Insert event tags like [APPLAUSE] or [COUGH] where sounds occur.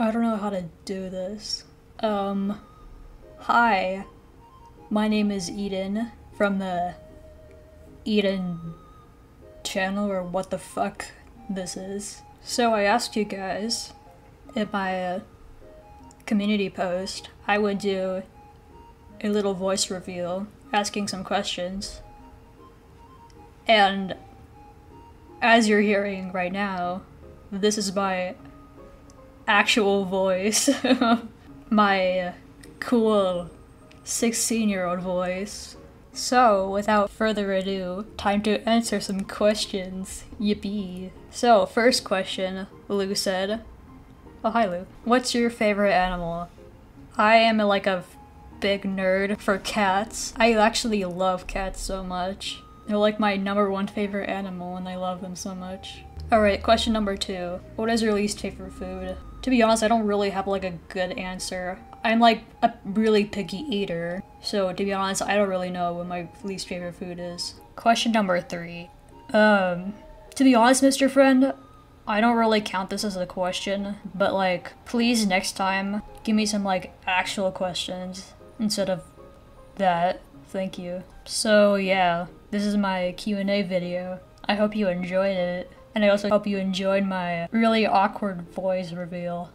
I don't know how to do this. Um, hi. My name is Eden from the Eden channel or what the fuck this is. So I asked you guys in my uh, community post, I would do a little voice reveal asking some questions. And as you're hearing right now, this is my actual voice. [LAUGHS] my uh, cool 16 year old voice. So, without further ado, time to answer some questions. Yippee. So, first question, Lou said. Oh, hi, Lou. What's your favorite animal? I am like a big nerd for cats. I actually love cats so much. They're like my number one favorite animal and I love them so much. Alright, question number two. What is your least favorite food? To be honest, I don't really have like a good answer. I'm like a really picky eater, so to be honest, I don't really know what my least favorite food is. Question number three. Um, to be honest, Mr. Friend, I don't really count this as a question, but like, please next time, give me some like actual questions instead of that. Thank you. So yeah, this is my Q&A video. I hope you enjoyed it. And I also hope you enjoyed my really awkward voice reveal.